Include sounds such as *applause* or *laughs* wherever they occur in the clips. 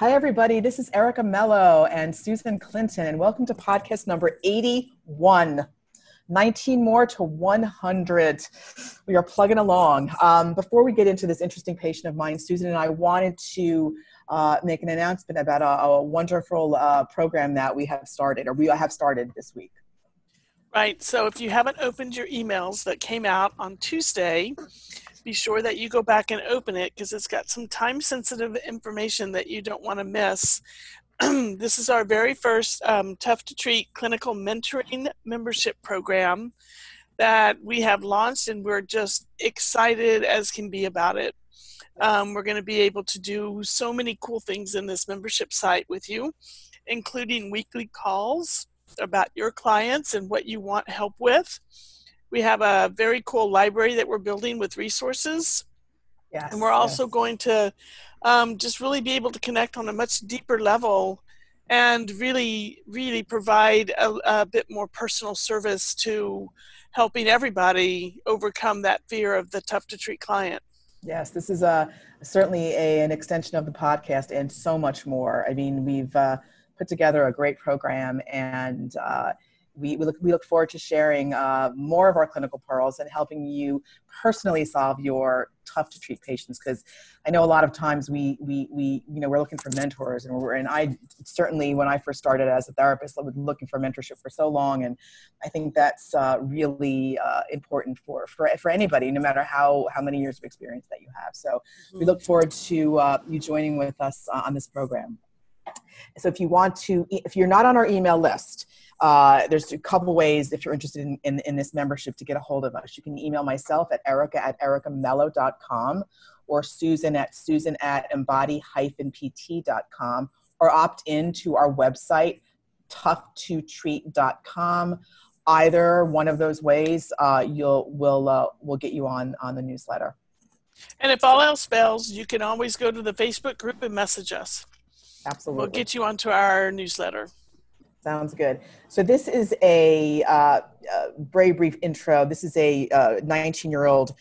Hi, everybody. This is Erica Mello and Susan Clinton, and welcome to podcast number 81. 19 more to 100. We are plugging along. Um, before we get into this interesting patient of mine, Susan and I wanted to uh, make an announcement about a, a wonderful uh, program that we have started, or we have started this week. Right. So if you haven't opened your emails that came out on Tuesday, be sure that you go back and open it because it's got some time sensitive information that you don't want to miss. *clears throat* this is our very first um, Tough to Treat clinical mentoring membership program that we have launched, and we're just excited as can be about it. Um, we're going to be able to do so many cool things in this membership site with you, including weekly calls about your clients and what you want help with. We have a very cool library that we're building with resources. Yes, and we're also yes. going to um, just really be able to connect on a much deeper level and really, really provide a, a bit more personal service to helping everybody overcome that fear of the tough to treat client. Yes, this is a uh, certainly a, an extension of the podcast and so much more. I mean, we've uh, put together a great program and uh, we, we, look, we look forward to sharing uh, more of our clinical pearls and helping you personally solve your tough to treat patients because i know a lot of times we, we, we you know we're looking for mentors and we're and i certainly when i first started as a therapist i was looking for mentorship for so long and i think that's uh, really uh, important for, for for anybody no matter how how many years of experience that you have so mm-hmm. we look forward to uh, you joining with us uh, on this program so if you want to if you're not on our email list uh, there's a couple ways if you're interested in, in, in, this membership to get a hold of us. You can email myself at erica at ericamello.com or Susan at susan at embody-pt.com or opt in to our website, tough2treat.com. Either one of those ways, uh, you'll will uh, will get you on on the newsletter. And if all else fails, you can always go to the Facebook group and message us. Absolutely, we'll get you onto our newsletter. Sounds good. So this is a uh, uh, very brief intro. This is a 19-year-old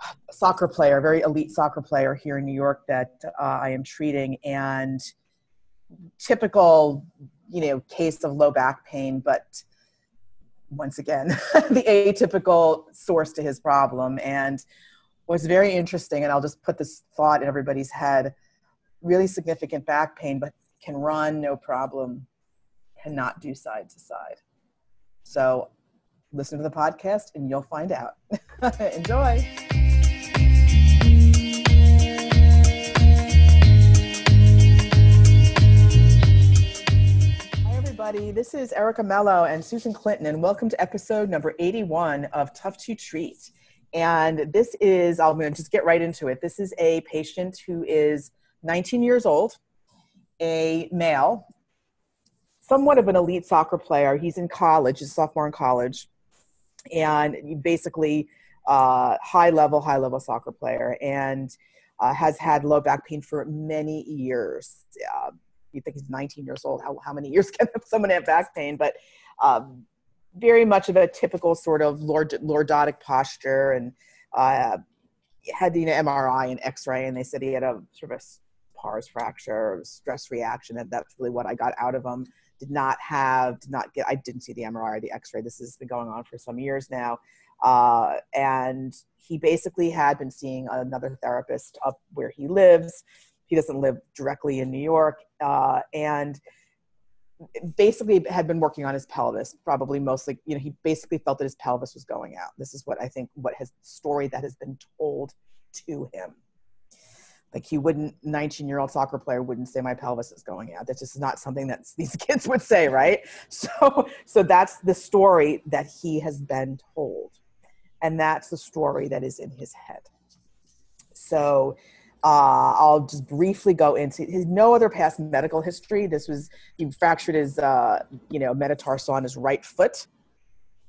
uh, soccer player, very elite soccer player here in New York that uh, I am treating, and typical, you know, case of low back pain, but once again, *laughs* the atypical source to his problem. And what's very interesting, and I'll just put this thought in everybody's head: really significant back pain, but can run no problem cannot do side to side. So listen to the podcast and you'll find out. *laughs* Enjoy. Hi, everybody. This is Erica Mello and Susan Clinton, and welcome to episode number 81 of Tough to Treat. And this is, I'm going to just get right into it. This is a patient who is 19 years old, a male, somewhat of an elite soccer player. He's in college, he's a sophomore in college, and basically uh, high level, high level soccer player, and uh, has had low back pain for many years. Uh, you think he's 19 years old? How, how many years *laughs* can someone have back pain? But um, very much of a typical sort of lord, lordotic posture, and uh, had you know MRI and X-ray, and they said he had a sort of a pars fracture, stress reaction, and that's really what I got out of him did not have, did not get, I didn't see the MRI or the x ray. This has been going on for some years now. Uh, and he basically had been seeing another therapist up where he lives. He doesn't live directly in New York. Uh, and basically had been working on his pelvis probably mostly you know he basically felt that his pelvis was going out this is what i think what his story that has been told to him like he wouldn't 19 year old soccer player wouldn't say my pelvis is going out. That's just not something that *laughs* these kids would say right? So so that's the story that he has been told. And that's the story that is in his head. So uh, I'll just briefly go into his no other past medical history. This was he fractured his uh, you know metatarsal on his right foot,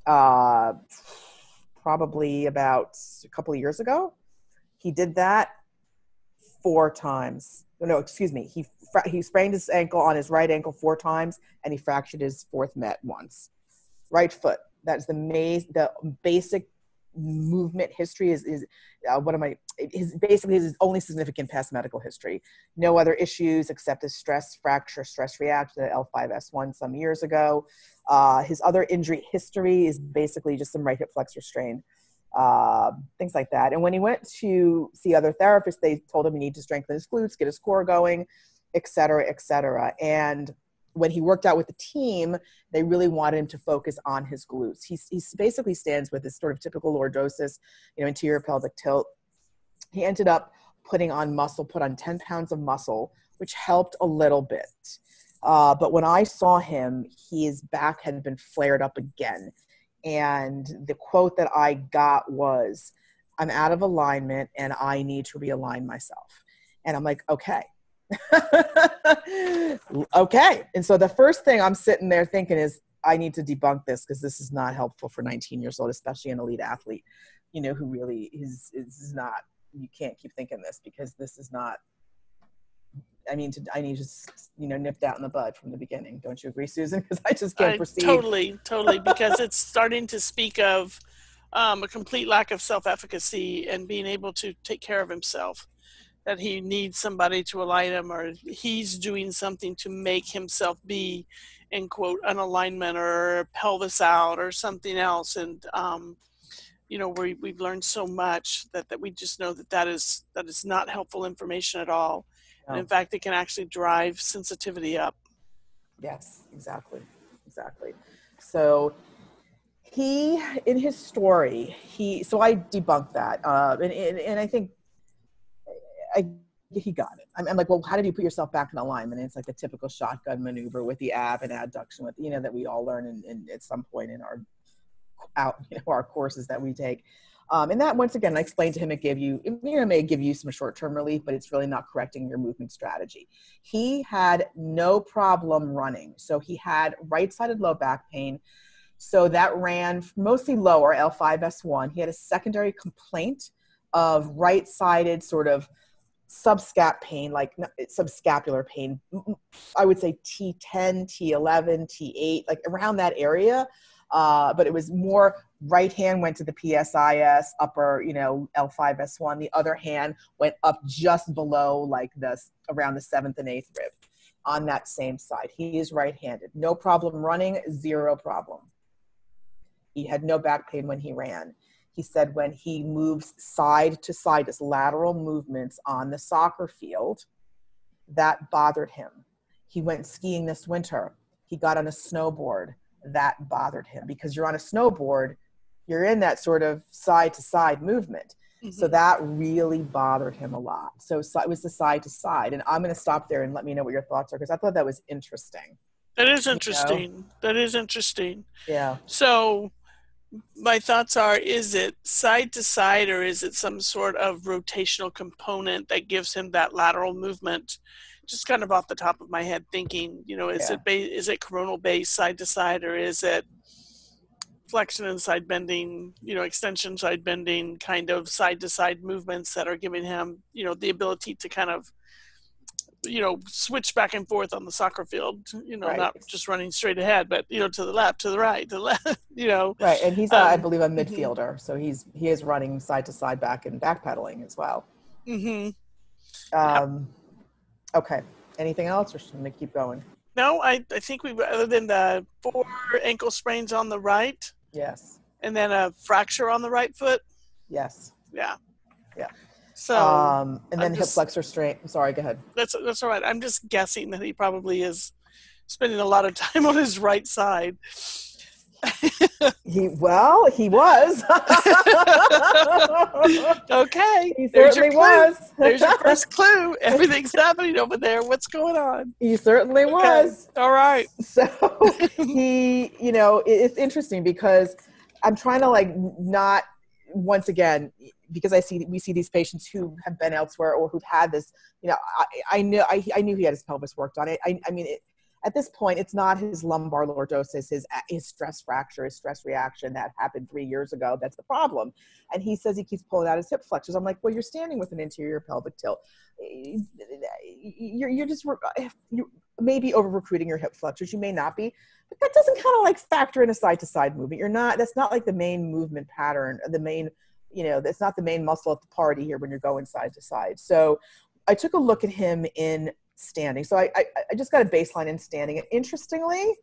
uh, probably about a couple of years ago. He did that four times. No, no, excuse me. He fra- he sprained his ankle on his right ankle four times, and he fractured his fourth met once. Right foot. That's the maze, the basic movement history is, is uh, what am I, his basically his only significant past medical history. No other issues except a stress fracture, stress reaction at L5S1 some years ago. Uh, his other injury history is basically just some right hip flexor strain, uh, things like that. And when he went to see other therapists, they told him he needed to strengthen his glutes, get his core going, et cetera, et cetera. And when he worked out with the team, they really wanted him to focus on his glutes. He, he basically stands with this sort of typical lordosis, you know, anterior pelvic tilt. He ended up putting on muscle, put on 10 pounds of muscle, which helped a little bit. Uh, but when I saw him, his back had been flared up again. And the quote that I got was, I'm out of alignment and I need to realign myself. And I'm like, okay, *laughs* okay. And so the first thing I'm sitting there thinking is, I need to debunk this because this is not helpful for 19 years old, especially an elite athlete, you know, who really is, is not, you can't keep thinking this because this is not, I mean, to, I need to you know, nipped out in the bud from the beginning. Don't you agree, Susan? *laughs* Because I just can't I, proceed. Totally, totally. *laughs* Because it's starting to speak of um, a complete lack of self efficacy and being able to take care of himself that he needs somebody to align him or he's doing something to make himself be in quote an alignment or pelvis out or something else and um, you know we, we've learned so much that, that we just know that that is that is not helpful information at all and in fact it can actually drive sensitivity up yes exactly exactly so he in his story he so i debunked that uh, and, and, and i think I, he got it. I'm, I'm, like, well, how did you put yourself back in alignment? And it's like the typical shotgun maneuver with the ab and adduction, with you know that we all learn in, in at some point in our out you *laughs* know our courses that we take. Um, and that once again, I explained to him, it gave you, know, may give you some short-term relief, but it's really not correcting your movement strategy. He had no problem running, so he had right-sided low back pain. So that ran mostly lower L5S1. He had a secondary complaint of right-sided sort of subscap pain, like subscapular pain. I would say T10, T11, T8, like around that area. Uh, but it was more right hand went to the PSIS, upper, you know, L5S1. The other hand went up just below, like the around the seventh and eighth rib on that same side. He is right handed. No problem running, zero problem. He had no back pain when he ran he said when he moves side to side, his lateral movements on the soccer field, that bothered him. He went skiing this winter. He got on a snowboard. That bothered him because you're on a snowboard, you're in that sort of side to side movement. Mm-hmm. So that really bothered him a lot. So, so it was the side to side. And I'm going to stop there and let me know what your thoughts are because I thought that was interesting. That is interesting. You know? That is interesting. Yeah. So my thoughts are is it side to side or is it some sort of rotational component that gives him that lateral movement just kind of off the top of my head thinking you know is yeah. it ba- is it coronal base side to side or is it flexion and side bending you know extension side bending kind of side to side movements that are giving him you know the ability to kind of you know switch back and forth on the soccer field you know right. not just running straight ahead but you know to the left to the right to the *laughs* left you know right and he's um, i believe a mm-hmm. midfielder mm-hmm. so he's he is running side to side back and backpedaling as well mm-hmm um. Okay anything else or should we keep going no i i think we other than the four ankle sprains on the right yes and then a fracture on the right foot yes yeah yeah so, um, and then just, hip flexor strain. Sorry, go ahead. That's that's all right. I'm just guessing that he probably is spending a lot of *laughs* time on his right side. *laughs* he well, he was. *laughs* okay, he certainly was. *laughs* There's your first clue. Everything's happening over there. What's going on? He certainly okay. was. All right. So he, you know, it's interesting because I'm trying to like not once again because I see we see these patients who have been elsewhere or who've had this. You know, I, I knew I, I knew he had his pelvis worked on it. I, I mean, it, at this point, it's not his lumbar lordosis, his uh, his stress fracture, his stress reaction that happened three years ago. That's the problem. And he says he keeps pulling out his hip flexors. I'm like, well, you're standing with an anterior pelvic tilt. You're you're just you maybe over recruiting your hip flexors. You may not be, but that doesn't kind of like factor in a side to side movement. You're not, that's not like the main movement pattern, the main, you know, that's not the main muscle at the party here when you're going side to side. So I took a look at him in standing. So I, I, I just got a baseline in standing. And interestingly,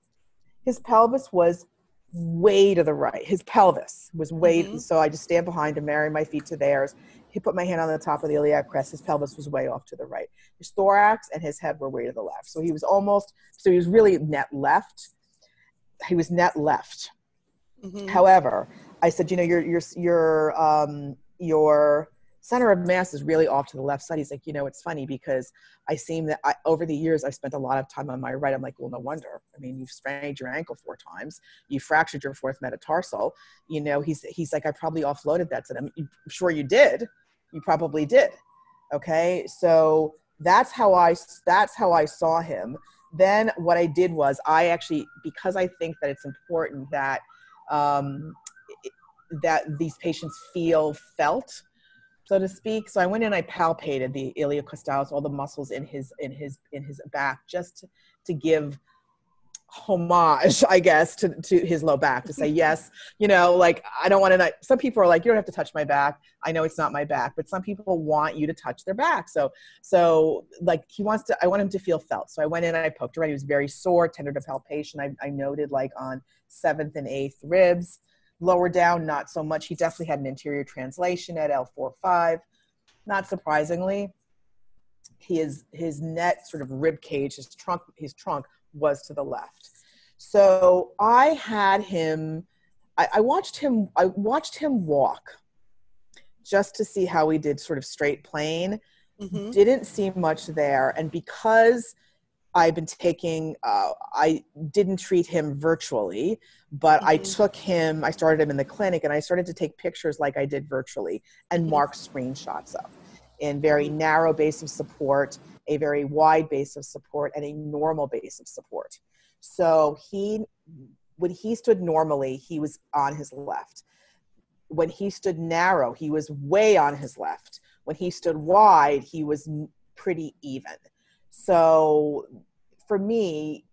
his pelvis was way to the right. His pelvis was way, mm-hmm. so I just stand behind him, marry my feet to theirs. He put my hand on the top of the iliac crest. His pelvis was way off to the right. His thorax and his head were way to the left. So he was almost, so he was really net left. He was net left. Mm-hmm. However, I said, you know, your your your um your center of mass is really off to the left side. He's like, you know, it's funny because I seem that I, over the years I've spent a lot of time on my right. I'm like, well, no wonder. I mean, you've sprained your ankle four times, you fractured your fourth metatarsal. You know, he's he's like, I probably offloaded that to them. I'm sure you did. You probably did. Okay, so that's how I that's how I saw him. Then what I did was I actually because I think that it's important that um, that these patients feel felt so to speak. So I went in, I palpated the iliocostalis, all the muscles in his in his in his back, just to, to give homage, I guess, to, to his low back to say, yes, *laughs* you know, like I don't want to, some people are like, you don't have to touch my back. I know it's not my back, but some people want you to touch their back. So, so like he wants to, I want him to feel felt. So I went in and I poked around. He was very sore, tender to palpation. I, I noted like on seventh and eighth ribs. Lower down, not so much. He definitely had an anterior translation at L4-5. Not surprisingly, his his net sort of rib cage, his trunk, his trunk was to the left. So I had him. I, I watched him. I watched him walk just to see how he did, sort of straight plane. Mm-hmm. Didn't see much there, and because I've been taking, uh, I didn't treat him virtually, but mm-hmm. I took him, I started him in the clinic and I started to take pictures like I did virtually and mm-hmm. mark screenshots of in very mm-hmm. narrow base of support, a very wide base of support, and a normal base of support. So he, when he stood normally, he was on his left. When he stood narrow, he was way on his left. When he stood wide, he was pretty even so for me,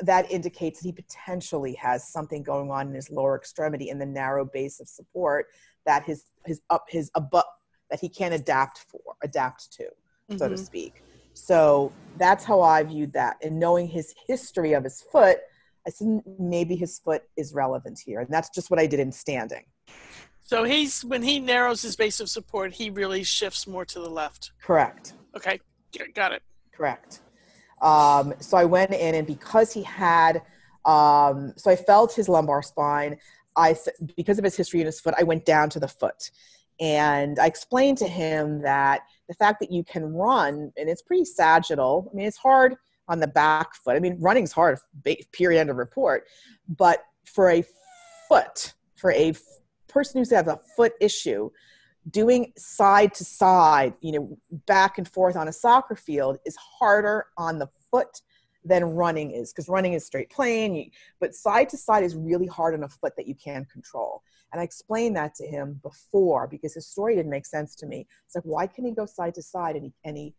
that indicates that he potentially has something going on in his lower extremity in the narrow base of support that his his up his above that he can't adapt for adapt to mm-hmm. so to mm-hmm. speak. So that's how i viewed that. And knowing his history of his foot i said maybe his foot is relevant here. And that's just what i did in standing. So he's when he narrows his base of support he really shifts more to the left. Correct. Okay. Got it Correct. Um, so I went in, and because he had, um, so I felt his lumbar spine. I because of his history in his foot, I went down to the foot, and I explained to him that the fact that you can run and it's pretty sagittal. I mean, it's hard on the back foot. I mean, running's hard. Period. End of report. But for a foot, for a person who has a foot issue, doing side to side, you know, back and forth on a soccer field is harder on the foot than running is because running is straight plane. But side to side is really hard on a foot that you can control. And I explained that to him before because his story didn't make sense to me. It's like, why can he go side to side and he, and he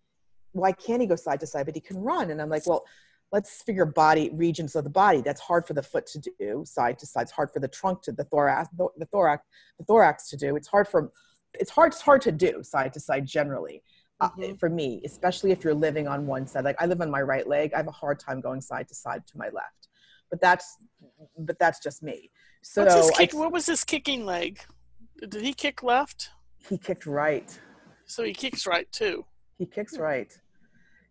why can't he go side to side, but he can run? And I'm like, well, let's figure body regions of the body. That's hard for the foot to do, side to side. It's hard for the trunk to the thorax, the thorax, the thorax to do. It's hard for it's hard it's hard to do side to side generally uh, mm-hmm. uh, for me especially if you're living on one side like i live on my right leg i have a hard time going side to side to my left but that's but that's just me. So kick, I, what was his kicking leg? Did he kick left? He kicked right. So he kicks right too. He kicks right.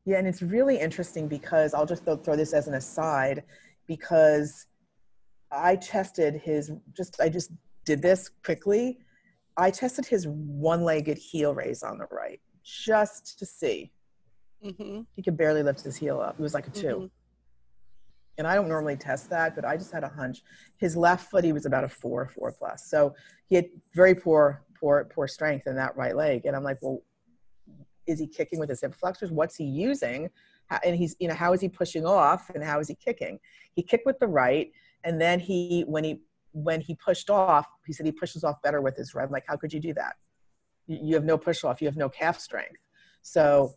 Yeah and it's really interesting because i'll just throw, throw this as an aside because i tested his just i just did this quickly I tested his one-legged heel raise on the right just to see. Mm-hmm. He could barely lift his heel up. It was like a 2 mm-hmm. And I don't normally test that, but I just had a hunch. His left foot, he was about a four, four plus. So he had very poor, poor, poor strength in that right leg. And I'm like, well, is he kicking with his hip flexors? What's he using? And he's, you know, how is he pushing off and how is he kicking? He kicked with the right, and then he, when he when he pushed off, he said he pushes off better with his. I'm like, how could you do that? You have no push off. You have no calf strength. So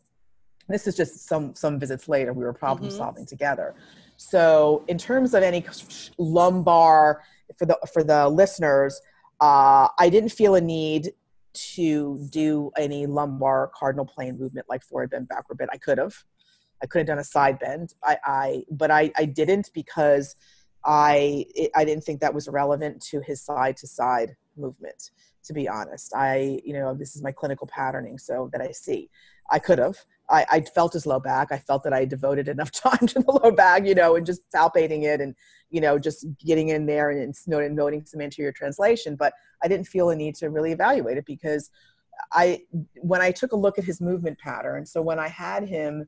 this is just some some visits later we were problem mm-hmm. solving together so in terms of any lumbar for the for the listeners uh, i didn't feel a need to do any lumbar cardinal plane movement like forward bend backward bend i could have i could have done a side bend i, I but I, I didn't because i it, i didn't think that was relevant to his side to side movement to be honest i you know this is my clinical patterning so that i see i could have I, I, felt his low back. I felt that I devoted enough *laughs* time to the low back, you know, and just palpating it and, you know, just getting in there and, and noting, some anterior translation. But I didn't feel a need to really evaluate it because I, when I took a look at his movement pattern, so when I had him,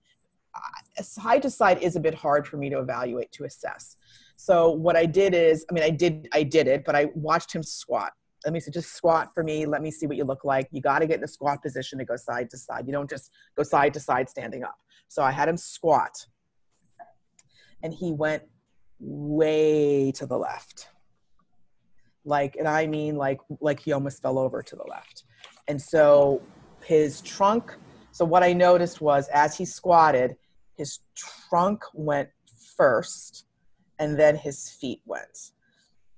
side to side is a bit hard for me to evaluate, to assess. So what I did is, I mean, I did, I did it, but I watched him squat. Let me say just squat for me. Let me see what you look like. You got to get in a squat position to go side to side. You don't just go side to side standing up. So i had him squat. And he went way to the left. Like and i mean like like he almost fell over to the left. And so his trunk so what i noticed was as he squatted his trunk went first and then his feet went.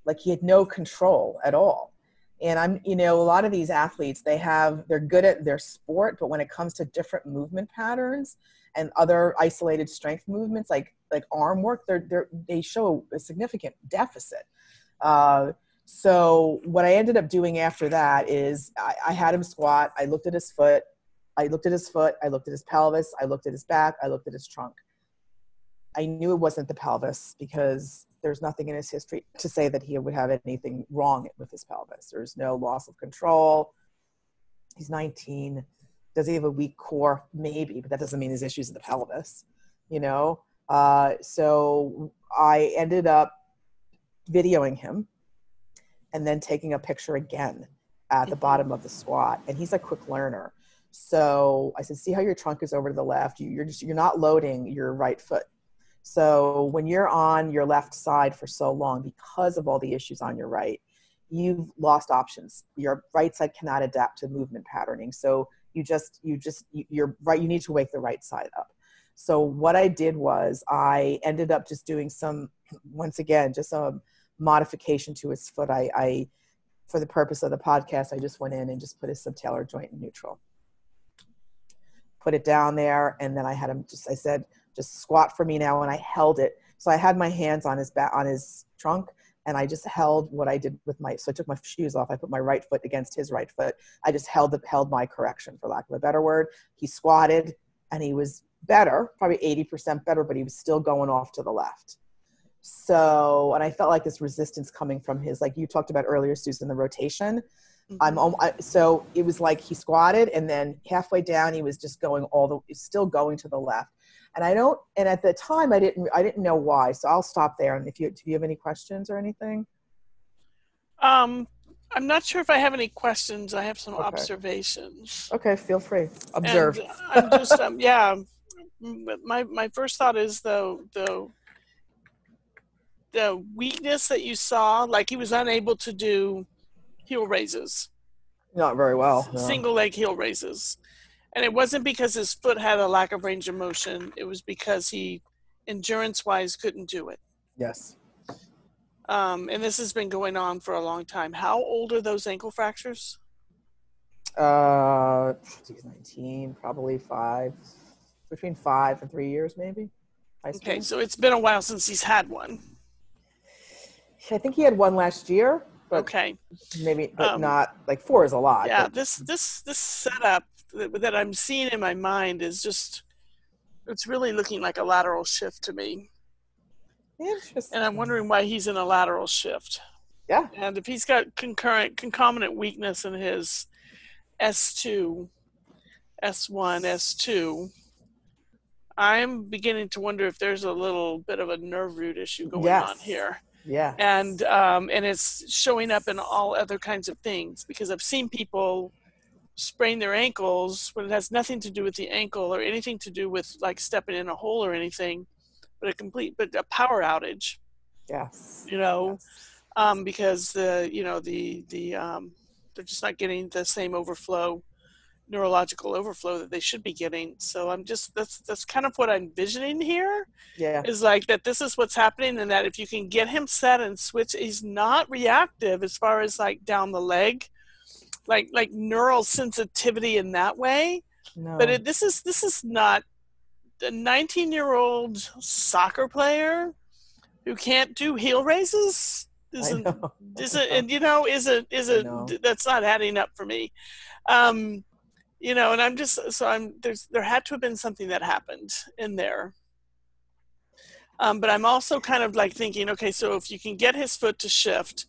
Like he had no control at all. And i'm you know a lot of these athletes they have they're good at their sport but when it comes to different movement patterns and other isolated strength movements like like arm work they're, they're they show a significant deficit. Uh, so what i ended up doing after that is I, I had him squat. I looked at his foot. I looked at his foot. I looked at his pelvis. I looked at his back. I looked at his trunk i knew it wasn't the pelvis because there's nothing in his history to say that he would have anything wrong with his pelvis. There's no loss of control. He's 19. Does he have a weak core? Maybe, but that doesn't mean his issues in the pelvis, you know? Uh, so I ended up videoing him and then taking a picture again at the mm-hmm. bottom of the squat. And he's a quick learner. So I said, see how your trunk is over to the left. You, you're just, you're not loading your right foot so when you're on your left side for so long because of all the issues on your right, you've lost options. Your right side cannot adapt to movement patterning. So you just you just you're right you need to wake the right side up. So what I did was I ended up just doing some once again just a modification to his foot. I, I for the purpose of the podcast, I just went in and just put his subtalar joint in neutral. Put it down there, and then I had him just I said, just squat for me now and i held it. So i had my hands on his back on his trunk and i just held what i did with my so i took my shoes off. I put my right foot against his right foot. I just held the, held my correction for lack of a better word. He squatted and he was better probably 80% better but he was still going off to the left. So and i felt like this resistance coming from his like you talked about earlier susan the rotation. Mm-hmm. i'm I, so it was like he squatted and then halfway down he was just going all the still going to the left and I don't. And at the time, I didn't. I didn't know why. So I'll stop there. And if you do, you have any questions or anything? Um, I'm not sure if I have any questions. I have some okay. observations. Okay, feel free. Observe. And I'm just um, *laughs* yeah. My my first thought is though the the weakness that you saw, like he was unable to do heel raises. Not very well. No. Single leg heel raises. And it wasn't because his foot had a lack of range of motion. It was because he, endurance wise, couldn't do it. Yes. Um, and this has been going on for a long time. How old are those ankle fractures? Uh, he's 19, probably five, between five and three years, maybe. Okay, so it's been a while since he's had one. I think he had one last year. But okay. Maybe, but um, not like four is a lot. Yeah, but. this this this setup that, that I'm seeing in my mind is just it's really looking like a lateral shift to me. Interesting. And I'm wondering why he's in a lateral shift. Yeah. And if he's got concurrent concomitant weakness in his S2, S1, S2, I'm beginning to wonder if there's a little bit of a nerve root issue going yes. on here. Yeah. And um, and it's showing up in all other kinds of things because I've seen people sprain their ankles when it has nothing to do with the ankle or anything to do with like stepping in a hole or anything, but a complete but a power outage. Yes. You know, yes. um, because the you know the the um, they're just not getting the same overflow neurological overflow that they should be getting. So I'm just that's that's kind of what I'm envisioning here. Yeah. Is like that this is what's happening and that if you can get him set and switch he's not reactive as far as like down the leg. Like like neural sensitivity in that way. No. But it, this is this is not a 19 year old soccer player who can't do heel raises? Isn't is it and you know is it is it that's not adding up for me. Um you know and i'm just so i'm there's there had to have been something that happened in there. Um, but i'm also kind of like thinking okay so if you can get his foot to shift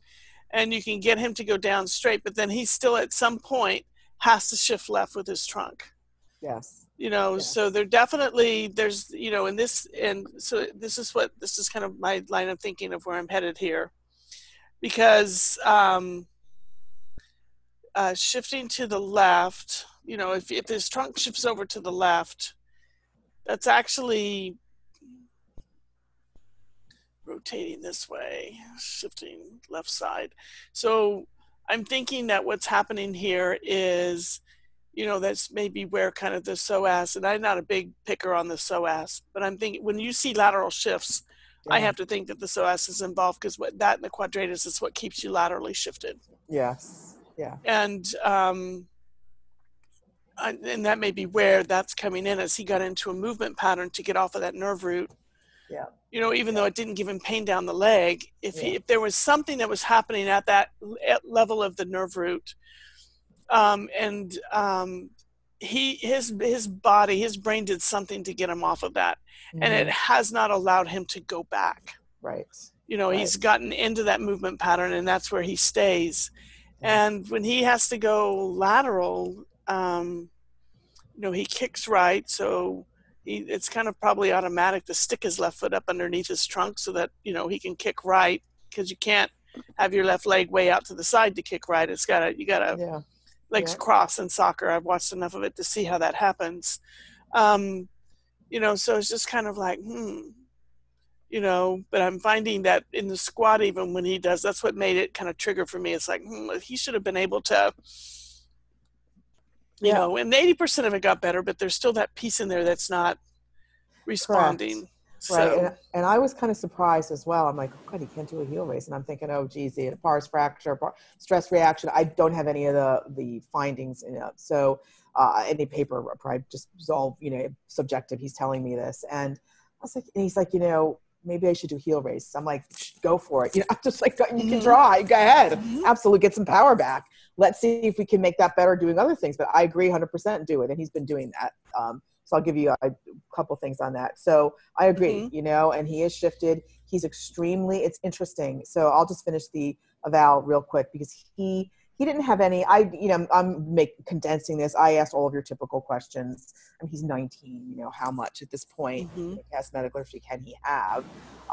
and you can get him to go down straight but then he still at some point has to shift left with his trunk. Yes. You know yes. so there definitely there's you know in this and so this is what this is kind of my line of thinking of where i'm headed here. Because um, uh, shifting to the left, you know, if, if his trunk shifts over to the left, that's actually rotating this way, shifting left side. So I'm thinking that what's happening here is, you know, that's maybe where kind of the psoas, and I'm not a big picker on the psoas, but I'm thinking when you see lateral shifts, yeah. I have to think that the psoas is involved because what that and the quadratus is what keeps you laterally shifted. Yes. Yeah. And um, and that may be where that's coming in as he got into a movement pattern to get off of that nerve root. Yeah. You know, even yeah. though it didn't give him pain down the leg, if yeah. he, if there was something that was happening at that level of the nerve root, um, and um, he his his body his brain did something to get him off of that mm-hmm. and it mm-hmm. has not allowed him to go back right you know right. he's gotten into that movement pattern and that's where he stays and when he has to go lateral um, you know he kicks right so he, it's kind of probably automatic to stick his left foot up underneath his trunk so that you know he can kick right because you can't have your left leg way out to the side to kick right it's gotta you gotta yeah legs yeah. cross in soccer. I've watched enough of it to see how that happens. Um, you know, so it's just kind of like, hmm, you know, but I'm finding that in the squat, even when he does, that's what made it kind of trigger for me. It's like, hmm, he should have been able to, you yeah. know, and 80% of it got better, but there's still that piece in there that's not responding. Correct. So. Right, and, and, I was kind of surprised as well. I'm like, oh God, he can't do a heel raise, and I'm thinking, oh, geez, the pars fracture, stress reaction. I don't have any of the the findings in it, so uh, any paper probably just all you know subjective. He's telling me this, and I was like, and he's like, you know, maybe I should do heel raise. I'm like, go for it. *laughs* You know, I'm just like, you can mm-hmm. try. Go ahead. Mm-hmm. Absolutely, get some power back. Let's see if we can make that better doing other things. But I agree 100% do it, and he's been doing that. Um, so I'll give you a, a couple things on that. So I agree, mm-hmm. you know, and he has shifted. He's extremely, it's interesting. So I'll just finish the eval real quick because he, he didn't have any, I, you know, I'm make, condensing this. I asked all of your typical questions. I mean, he's 19, you know, how much at this point, mm-hmm. past medical history can he have?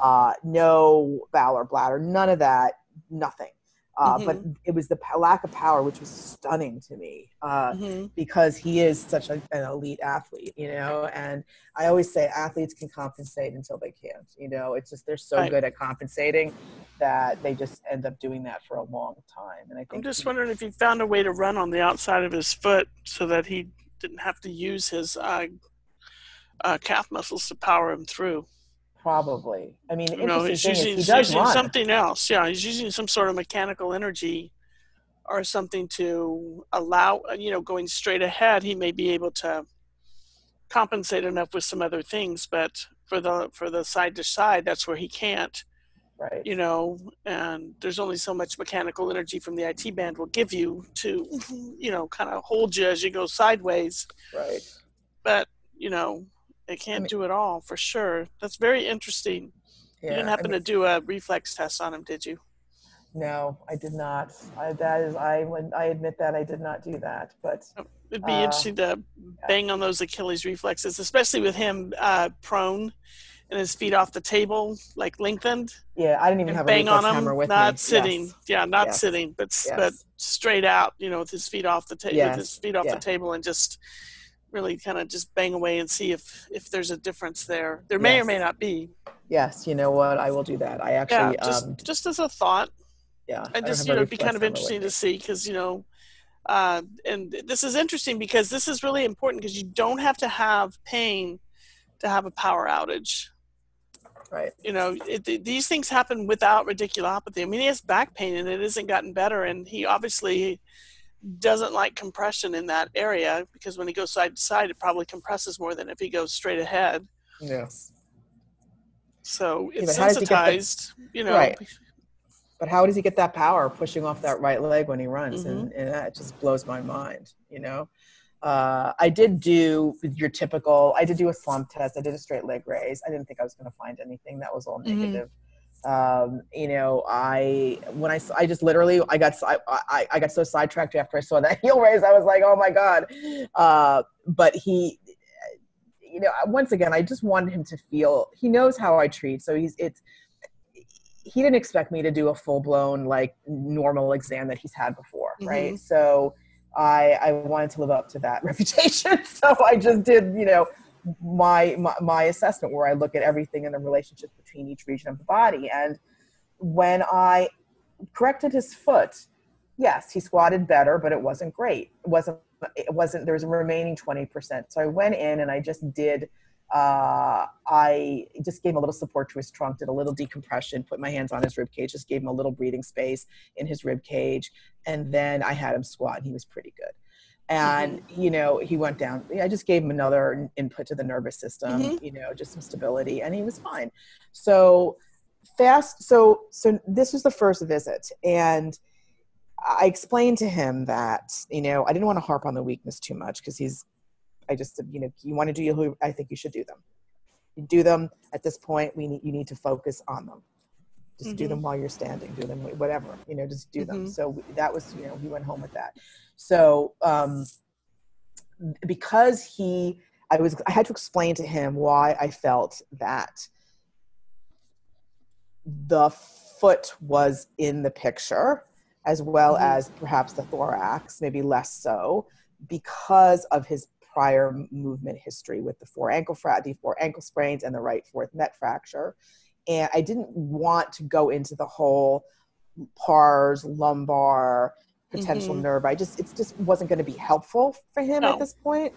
Uh, no bowel or bladder, none of that, nothing. Uh, mm-hmm. But it was the lack of power, which was stunning to me, uh, mm-hmm. because he is such a, an elite athlete, you know. And I always say athletes can compensate until they can't. You know, it's just they're so right. good at compensating that they just end up doing that for a long time. And I think I'm just wondering if he found a way to run on the outside of his foot so that he didn't have to use his uh, uh calf muscles to power him through. Probably. I mean, no, he's using, he using something else. Yeah, he's using some sort of mechanical energy or something to allow, you know, going straight ahead. He may be able to compensate enough with some other things, but for the for the side to side, that's where he can't. Right. You know, and there's only so much mechanical energy from the IT band will give you to, *laughs* you know, kind of hold you as you go sideways. Right. But you know, they can't I mean, do it all for sure. That's very interesting. Yeah, you didn't happen I mean, to do a reflex test on him, did you? No, I did not. I, that is, I when I admit that I did not do that. But oh, it'd be uh, interesting to bang on those Achilles reflexes, especially with him uh, prone and his feet off the table, like lengthened. Yeah, I didn't even have bang a on him, with not me. sitting. Yes. Yeah, not yes. sitting, but yes. but straight out. You know, with his feet off the table, with his feet off the table, and just really kind of just bang away and see if if there's a difference there. There may yes. or may not be. Yes, you know what? I will do that. I actually yeah, just um, just as a thought. Yeah, I just you know it'd be kind of interesting to see because you know Uh, and this is interesting because this is really important because you don't have to have pain to have a power outage. Right. You know, it, these things happen without radiculopathy. I mean, he has back pain and it isn't gotten better, and he obviously doesn't like compression in that area because when he goes side to side, it probably compresses more than if he goes straight ahead. Yes. So it's yeah, sensitized, you know. Right. But how does he get that power pushing off that right leg when he runs? Mm-hmm. And, and that just blows my mind, you know? Uh, I did do your typical, I did do a slump test. I did a straight leg raise. I didn't think I was going to find anything that was all mm-hmm. Um, you know, I, when I, I just literally, I got, I, I, I got so sidetracked after I saw that *laughs* heel raise. I was like, oh my God. Uh, but he, you know, once again, I just wanted him to feel, he knows how I treat. So he's, it's, he didn't expect me to do a full blown like normal exam that he's had before, mm-hmm. right? So I I wanted to live up to that *laughs* reputation, *laughs* so I just did you know my, my my assessment where I look at everything in the relationship between each region of the body, and when I corrected his foot, yes, he squatted better, but it wasn't great. It wasn't it wasn't there was a remaining 20%. So I went in and I just did uh, I just gave a little support to his trunk, did a little decompression, put my hands on his rib cage, just gave him a little breathing space in his rib cage, and then I had him squat, and he was pretty good. And mm-hmm. you know, he went down. I just gave him another input to the nervous system, mm-hmm. you know, just some stability, and he was fine. So fast. So so this was the first visit, and I explained to him that you know I didn't want to harp on the weakness too much because he's I just said, you know, you want to do your, I think you should do them. You do them at this point. We need, you need to focus on them. Just mm-hmm. do them while you're standing. Do them whatever. You know, just do mm-hmm. them. So that was, you know, we went home with that. So um, because he, I was, I had to explain to him why I felt that the foot was in the picture as well mm-hmm. as perhaps the thorax, maybe less so, because of his prior movement history with the four ankle fra- the four ankle sprains and the right fourth met fracture. And I didn't want to go into the whole pars, lumbar, potential mm-hmm. nerve. I just it just wasn't going to be helpful for him no. at this point.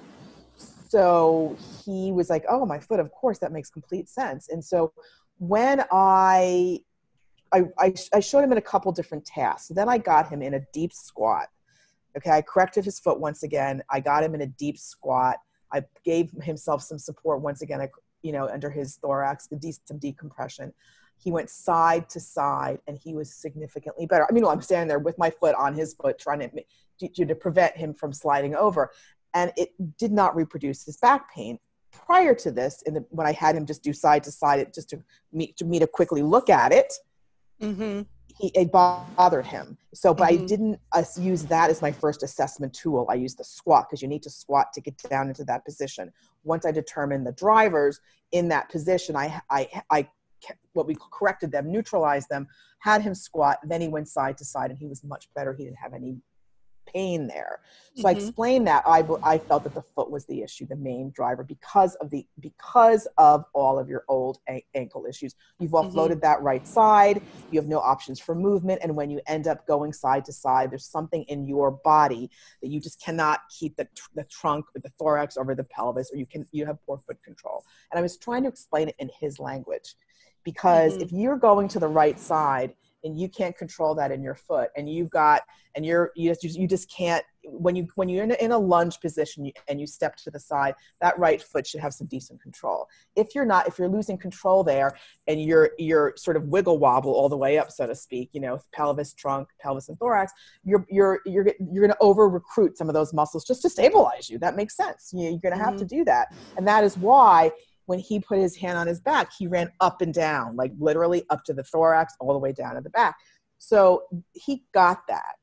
So he was like, "Oh, my foot. Of course, that makes complete sense." And so when I I, I, I showed him in a couple different tasks. then I got him in a deep squat Okay, I corrected his foot once again. I got him in a deep squat. I gave himself some support once again, you know, under his thorax, some decompression. He went side to side and he was significantly better. I mean, well, I'm standing there with my foot on his foot trying to, to, to prevent him from sliding over. And it did not reproduce his back pain. Prior to this, in the, when I had him just do side to side, it just to me, to me to quickly look at it, mm-hmm he, it bothered him. So, but mm-hmm. I didn't uh, use that as my first assessment tool. I used the squat because you need to squat to get down into that position. Once I determined the drivers in that position, I, I, I, what we corrected them, neutralized them, had him squat. Then he went side to side, and he was much better. He didn't have any pain there. So mm-hmm. I explained that I, I felt that the foot was the issue, the main driver, because of the because of all of your old a- ankle issues. You've mm-hmm. offloaded mm-hmm. that right side. You have no options for movement, and when you end up going side to side, there's something in your body that you just cannot keep the, tr- the trunk or the thorax over the pelvis, or you can you have poor foot control. And I was trying to explain it in his language, because mm-hmm. if you're going to the right side and you can't control that in your foot and you've got and you're you just you just can't when you when you're in a, in a lunge position and you step to the side that right foot should have some decent control. If you're not if you're losing control there and you're you're sort of wiggle wobble all the way up so to speak you know pelvis trunk pelvis and thorax you're you're you're you're going to over recruit some of those muscles just to stabilize you. That makes sense. You know, you're going to have mm-hmm. to do that. And that is why when he put his hand on his back, he ran up and down, like literally up to the thorax, all the way down to the back. So he got that.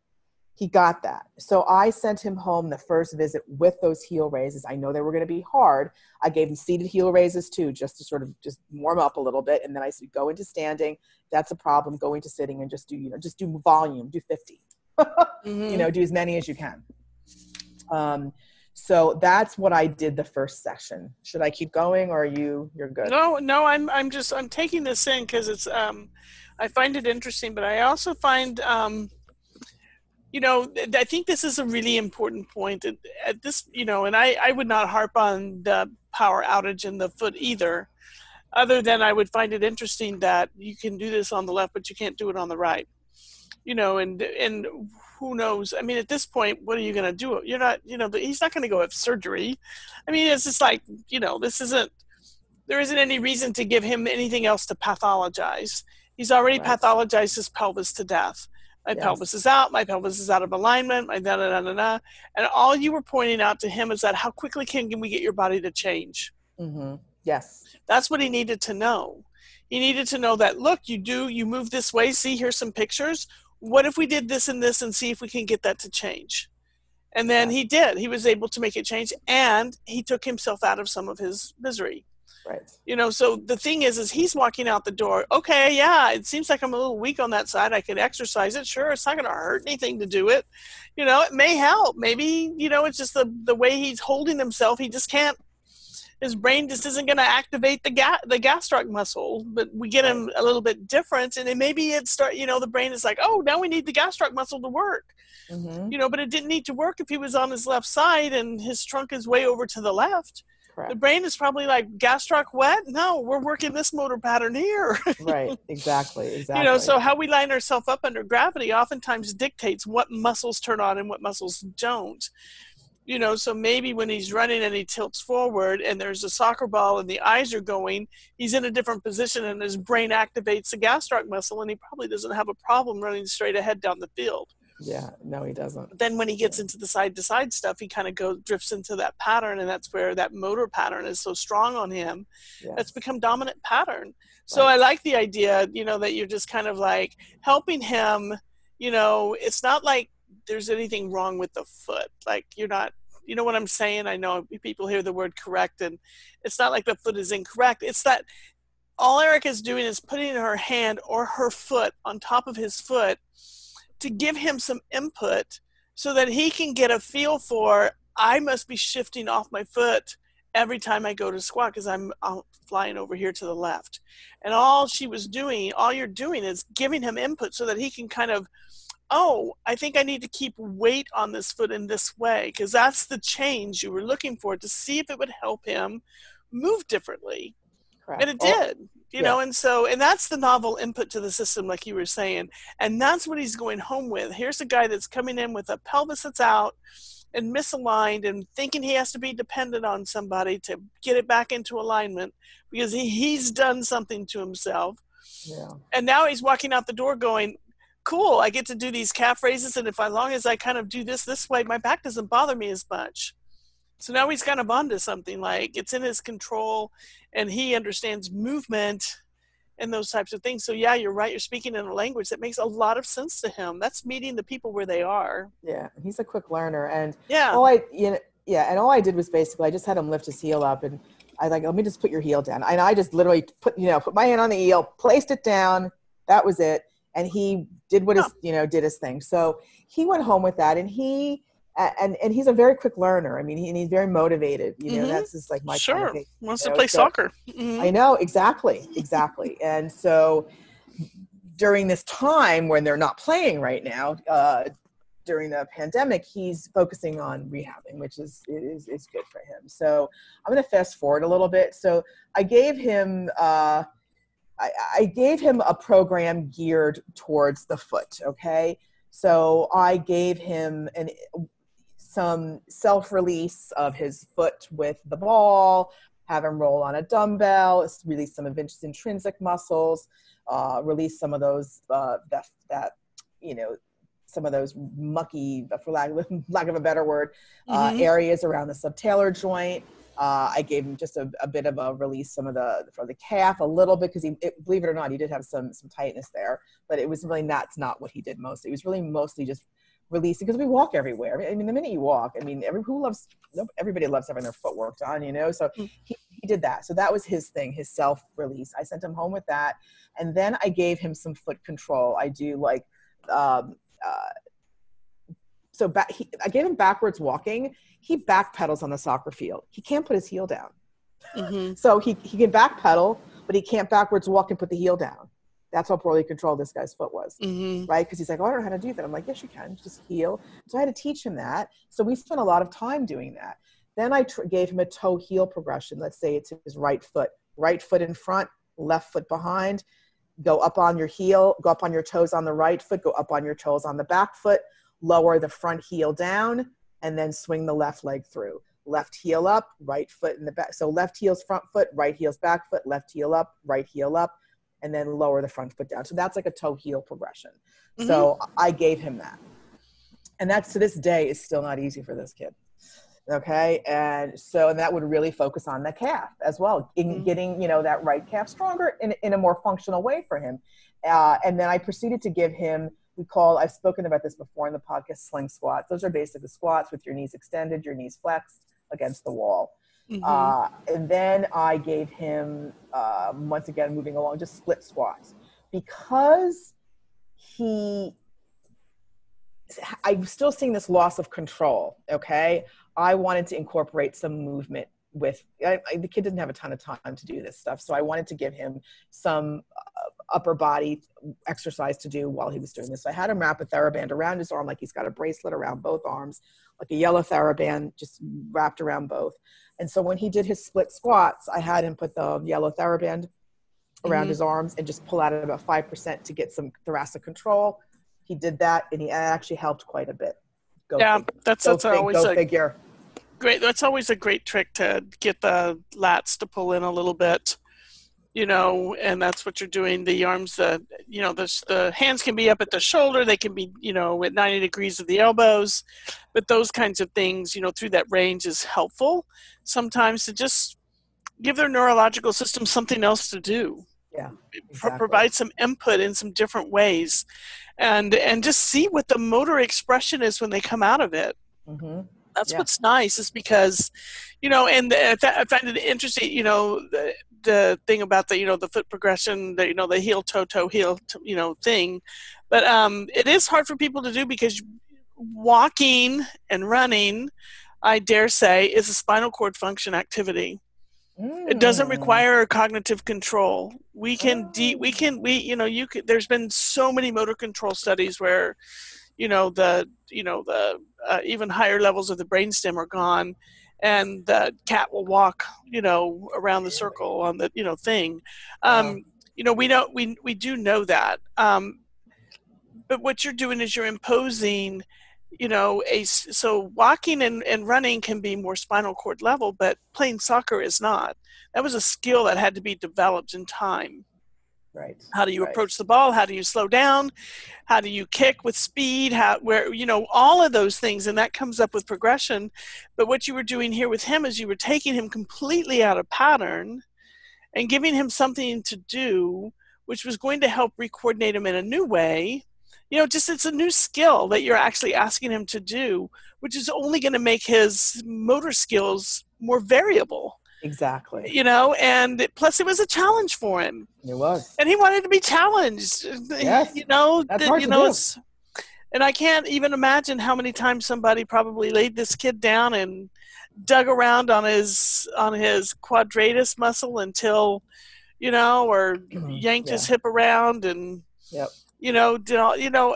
He got that. So I sent him home the first visit with those heel raises. I know they were going to be hard. I gave him seated heel raises too, just to sort of just warm up a little bit. And then I said, go into standing. That's a problem. Go into sitting and just do, you know, just do volume, do 50. *laughs* mm-hmm. You know, do as many as you can. Um, so that's what I did the first session. Should I keep going or are you you're good? No, no, I'm I'm just I'm taking this in because it's um I find it interesting, but I also find um you know, I think this is a really important point. At this, you know, and I, I would not harp on the power outage in the foot either, other than I would find it interesting that you can do this on the left, but you can't do it on the right. You know, and and who knows? I mean, at this point, what are you going to do? You're not, you know, he's not going to go have surgery. I mean, it's just like, you know, this isn't. There isn't any reason to give him anything else to pathologize. He's already right. pathologized his pelvis to death my yes. pelvis is out, my pelvis is out of alignment, my da da da da da. And all you were pointing out to him is that how quickly can can we get your body to change? Mm-hmm. Yes. That's what he needed to know. He needed to know that, look, you do, you move this way, see, here's some pictures. What if we did this and this and see if we can get that to change? And then he did. He was able to make it change and he took himself out of some of his misery. Right. You know, so the thing is, is he's walking out the door. Okay, yeah, it seems like I'm a little weak on that side. I could exercise it. Sure, it's not going to hurt anything to do it. You know, it may help. Maybe you know, it's just the the way he's holding himself. He just can't. His brain just isn't going to activate the ga- the gastroc muscle. But we get him a little bit different, and then maybe it start. You know, the brain is like, oh, now we need the gastroc muscle to work. Mm-hmm. You know, but it didn't need to work if he was on his left side and his trunk is way over to the left Correct. The brain is probably like gastroc wet. No, we're working this motor pattern here. right. Exactly. Exactly. *laughs* You know, so how we line ourselves up under gravity oftentimes dictates what muscles turn on and what muscles don't. You know, so maybe when he's running and he tilts forward and there's a soccer ball and the eyes are going, he's in a different position and his brain activates the gastroc muscle and he probably doesn't have a problem running straight ahead down the field. Yeah, no, he doesn't. Then when he gets into the side to side stuff, he kind of goes drifts into that pattern, and that's where that motor pattern is so strong on him. Yes. It's become dominant pattern. So right. I like the idea, you know, that you're just kind of like helping him. You know, it's not like there's anything wrong with the foot. Like you're not you know what I'm saying? I know people hear the word correct, and it's not like the foot is incorrect. It's that all Erica is doing is putting her hand or her foot on top of his foot to give him some input so that he can get a feel for I must be shifting off my foot every time I go to squat because I'm, I'm flying over here to the left. And all she was doing, all you're doing is giving him input so that he can kind of, oh, I think I need to keep weight on this foot in this way because that's the change you were looking for to see if it would help him move differently. Correct. And it did you yeah. know and so and that's the novel input to the system like you were saying and that's what he's going home with here's a guy that's coming in with a pelvis that's out and misaligned and thinking he has to be dependent on somebody to get it back into alignment because he, he's done something to himself yeah. and now he's walking out the door going cool i get to do these calf raises and if as long as i kind of do this this way my back doesn't bother me as much so now he's kind of onto something like it's in his control and he understands movement and those types of things. So yeah, you're right. You're speaking in a language that makes a lot of sense to him. That's meeting the people where they are. Yeah, he's a quick learner, and yeah, all I you know, yeah, and all I did was basically I just had him lift his heel up, and I like let me just put your heel down, and I just literally put you know put my hand on the heel, placed it down. That was it, and he did what his you know did his thing. So he went home with that, and he and and he's a very quick learner. I mean, he, and he's very motivated. You know, mm-hmm. that's just like my sure kind of thing, wants know? to play so, soccer. Mm-hmm. I know exactly, exactly. and so during this time when they're not playing right now, uh, during the pandemic, he's focusing on rehabbing, which is is is good for him. So I'm going to fast forward a little bit. So I gave him. Uh, I, I gave him a program geared towards the foot. Okay, so I gave him an some self release of his foot with the ball, have him roll on a dumbbell, release some of his intrinsic muscles, uh, release some of those uh, that that you know some of those mucky, for lack, *laughs* lack of a better word, uh, mm-hmm. areas around the subtalar joint. Uh, I gave him just a, a, bit of a release, some of the for the calf, a little bit because he, it, believe it or not, he did have some some tightness there, but it was really not not what he did most. It was really mostly just releasing because we walk everywhere. I mean, the minute you walk, I mean, every who loves everybody loves having their foot worked on, you know. So mm. he, he did that. So that was his thing, his self release. I sent him home with that, and then I gave him some foot control. I do like. Um, uh, so back, he, I gave him backwards walking. He back pedals on the soccer field. He can't put his heel down. Mm-hmm. So he, he can back pedal, but he can't backwards walk and put the heel down. That's how poorly controlled this guy's foot was, hmm right? Because he's like, oh, I don't know how to do that. I'm like, yes, you can. Just heel. So I had to teach him that. So we spent a lot of time doing that. Then I tr- gave him a toe heel progression. Let's say it's his right foot, right foot in front, left foot behind. Go up on your heel, go up on your toes on the right foot, go up on your toes on the back foot, lower the front heel down, and then swing the left leg through. Left heel up, right foot in the back. So left heel's front foot, right heel's back foot, left heel up, right heel up, and then lower the front foot down. So that's like a toe heel progression. So I gave him that. And that's to this day is still not easy for this kid. Okay. And so and that would really focus on the calf as well, in Mhm. getting, you know, that right calf stronger in, in a more functional way for him. Uh, and then I proceeded to give him, we call, I've spoken about this before in the podcast, sling squats. Those are basically squats with your knees extended, your knees flexed against the wall. Mhm. Uh, and then I gave him, um, once again, moving along, just split squats. Because he, I'm still seeing this loss of control, okay? I wanted to incorporate some movement with, I, I, the kid didn't have a ton of time to do this stuff, so I wanted to give him some uh, upper body exercise to do while he was doing this. So I had him wrap a TheraBand around his arm like he's got a bracelet around both arms, like a yellow TheraBand just wrapped around both. And so when he did his split squats, I had him put the yellow TheraBand around Mhm. his arms and just pull out at about 5% to get some thoracic control. He did that and he actually helped quite a bit. Go yeah, fig- that's go that's fig- always go a figure. great. That's always a great trick to get the lats to pull in a little bit, you know. And that's what you're doing. The arms, the you know, the the hands can be up at the shoulder. They can be you know at 90 degrees of the elbows, but those kinds of things, you know, through that range is helpful sometimes to just give their neurological system something else to do. Yeah, pro- provide some input in some different ways and and just see what the motor expression is when they come out of it hmm that's Yeah. what's nice is because you know and I find it interesting you know the, thing about the you know the foot progression the you know the heel toe toe heel you know thing. But um it is hard for people to do because walking and running i dare say is a spinal cord function activity. It doesn't Mm. require cognitive control. We can de- we can we you know you could there's been so many motor control studies where you know the you know the uh, even higher levels of the brainstem are gone and the cat will walk you know around the circle on the you know thing. Um you know we know we we do know that. Um but what you're doing is you're imposing you know a, so walking and, and running can be more spinal cord level but playing soccer is not. That was a skill that had to be developed in time Right. how do you right. approach the ball? How do you slow down? How do you kick with speed? How where you know all of those things and that comes up with progression. But what you were doing here with him is you were taking him completely out of pattern and giving him something to do which was going to help recoordinate him in a new way. You know just it's a new skill that you're actually asking him to do which is only going to make his motor skills more variable Exactly. you know and it- plus it was a challenge for him It was. and he wanted to be challenged. Yes. You know, That's that- hard you to know, do. it's, and I can't even imagine how many times somebody probably laid this kid down and dug around on his on his quadratus muscle until, you know, or *clears throat* yanked his hip around and, Yep. you know, did all, you know,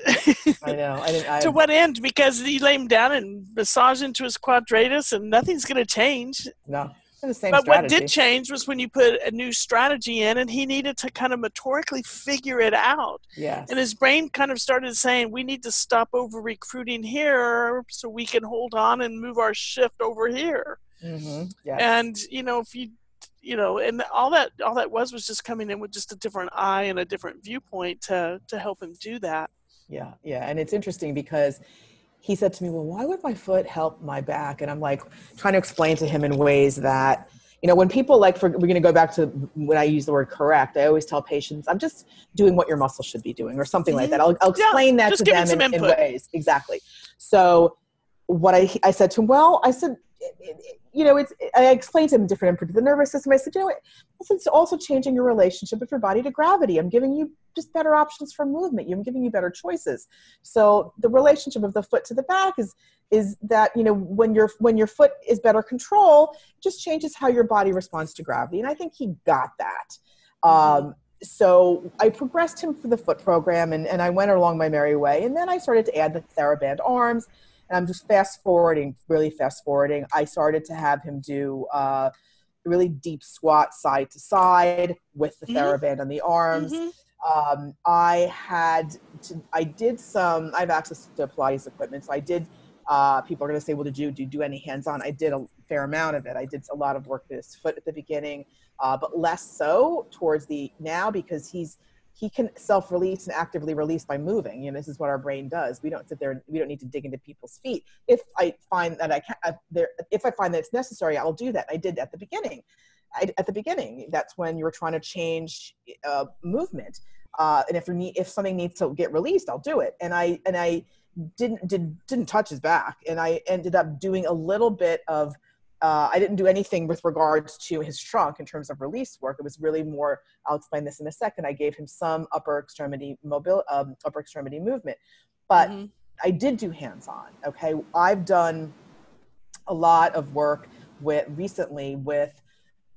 *laughs* I know. I didn't. I, to what end? Because you lay him down and massage into his quadratus, and nothing's going to change. no. But what did change was when you put a new strategy in, and he needed to kind of motorically figure it out. Yes. And his brain kind of started saying, "We need to stop over recruiting here, so we can hold on and move our shift over here." Mm-hmm. Yes. And you know, if you, you know, and all that all that was was just coming in with just a different eye and a different viewpoint to to help him do that. Yeah, yeah. And it's interesting because he said to me, Well, why would my foot help my back? And I'm like trying to explain to him in ways that, you know, when people like, for, we're going to go back to when I use the word correct, I always tell patients, I'm just doing what your muscle should be doing or something like that. I'll, I'll Yeah, explain that to them in, in ways. Exactly. So, what I, I said to him, Well, I said, you know, it's, I explained to him different input to the nervous system. I said, you know, what? I said, it's also changing your relationship with your body to gravity. I'm giving you just better options for movement. I'm giving you better choices. So the relationship of the foot to the back is is that you know when your when your foot is better control, it just changes how your body responds to gravity. And I think he got that. Um, so I progressed him for the foot program and, and I went along my merry way. And then I started to add the TheraBand arms. And I'm just fast forwarding, really fast forwarding. I started to have him do uh, really deep squat side to side with the mm-hmm. TheraBand on the arms. Mm-hmm. Um, I had, to, I did some, I have access to Pilates equipment. So I did, uh, people are going to say, well, did you, do you do any hands on? I did a fair amount of it. I did a lot of work with his foot at the beginning uh, but less so towards the now because he's he can self-release and actively release by moving. You know, this is what our brain does. We don't sit there. We don't need to dig into people's feet. If I find that I can, if, there, if I find that it's necessary, I'll do that. I did at the beginning. I, at the beginning, that's when you were trying to change uh, movement. Uh, and if need, if something needs to get released, I'll do it. And I and I didn't did, didn't touch his back, and I ended up doing a little bit of uh, I didn't do anything with regards to his trunk in terms of release work. It was really more. I'll explain this in a second. I gave him some upper extremity mobile, um, upper extremity movement, but mm-hmm. I did do hands-on. Okay, I've done a lot of work with recently with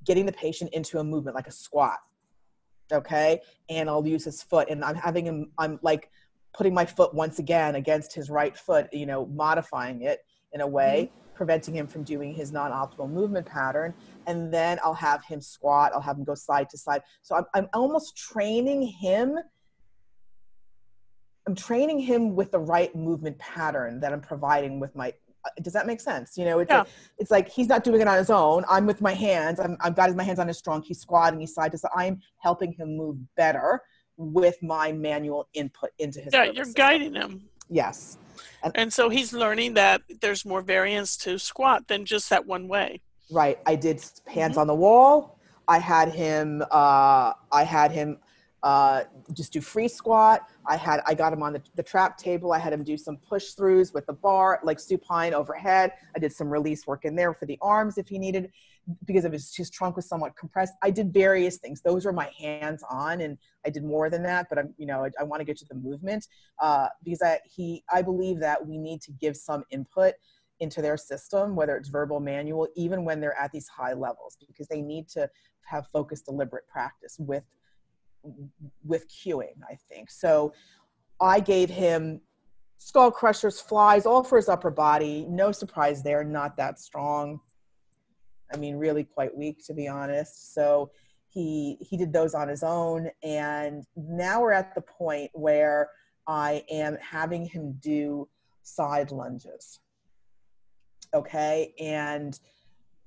getting the patient into a movement like a squat. Okay, and I'll use his foot, and I'm having him. I'm like putting my foot once again against his right foot. You know, modifying it in a way. Mm-hmm. preventing him from doing his non-optimal movement pattern. And then i'll have him squat i'll have him go side to side so i'm, I'm almost training him i'm training him with the right movement pattern that i'm providing with my uh, does that make sense? You know it's, yeah. like, it's like he's not doing it on his own. I'm with my hands. I'm, i've got my hands on his trunk he's squatting he's side to side i'm helping him move better with my manual input into his yeah you're system. guiding him. Yes and so he's learning that there's more variance to squat than just that one way. Right. I did hands mm-hmm. on the wall. I had him. Uh, I had him uh, just do free squat. I had I got him on the, the trap table. I had him do some push throughs with the bar, like supine overhead. I did some release work in there for the arms if he needed because of his, his trunk was somewhat compressed. I did various things. Those were my hands on, and I did more than that. But I'm, you know, I, I want to get to the movement uh, because I he I believe that we need to give some input into their system, whether it's verbal, manual, even when they're at these high levels, because they need to have focused, deliberate practice with with cueing. I think so. I gave him skull crushers, flies, all for his upper body. No surprise there, not that strong I mean, really quite weak to be honest. So he he did those on his own, and now we're at the point where I am having him do side lunges. Okay, and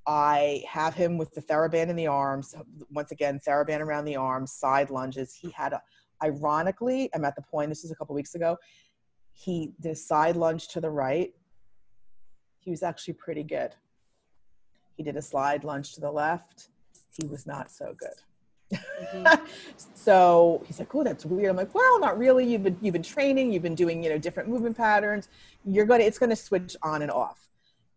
I have him with the TheraBand in the arms. Once again, TheraBand around the arms, side lunges. He had a, ironically, I'm at the point, this is a couple weeks ago, he did a side lunge to the right. He was actually pretty good. He did a slide lunge to the left. He was not so good. Mm-hmm. *laughs* so he's like, "Oh, that's weird." I'm like, "Well, not really. You've been you've been training. You've been doing you know different movement patterns. You're gonna it's gonna switch on and off."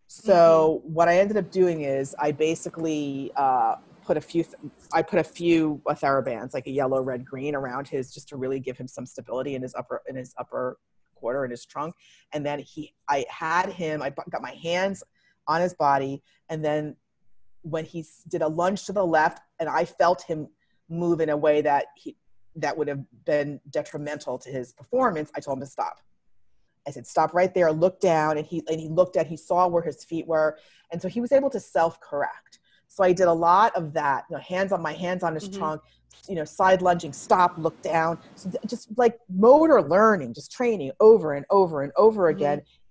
So mm-hmm. what I ended up doing is I basically uh, put a few th- I put a few uh, therabands like a yellow, red, green around his just to really give him some stability in his upper in his upper quarter in his trunk. And then he I had him I got my hands on his body. And then when he did a lunge to the left, and I felt him move in a way that he that would have been detrimental to his performance, I told him to stop. I said, "Stop right there. Look down." And he and he looked at. He saw where his feet were, and so he was able to self-correct. So I did a lot of that. You know, hands on my hands on his mm-hmm. trunk. You know, side lunging, stop, look down. So just like motor learning, just training over and over and over mm-hmm.